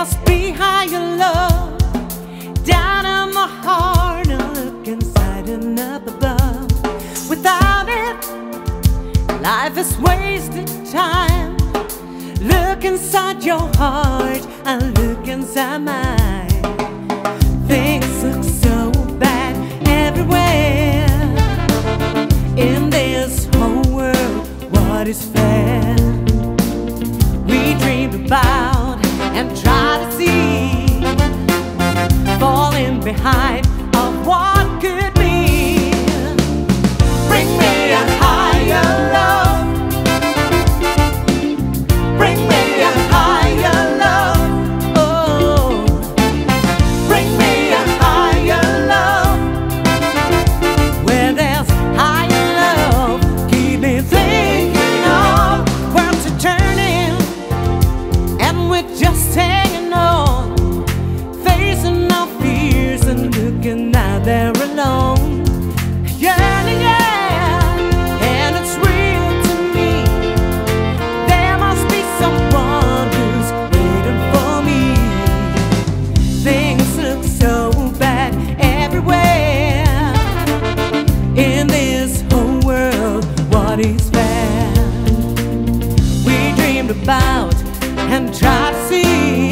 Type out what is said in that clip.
must be higher love down in my heart and look inside and up above. Without it, life is wasted time. Look inside your heart and look inside mine. Things look so bad everywhere in this whole world. What is fair? We dreamed about and try to see, falling behind of what In this whole world, what is fair? We dreamed about and tried to see.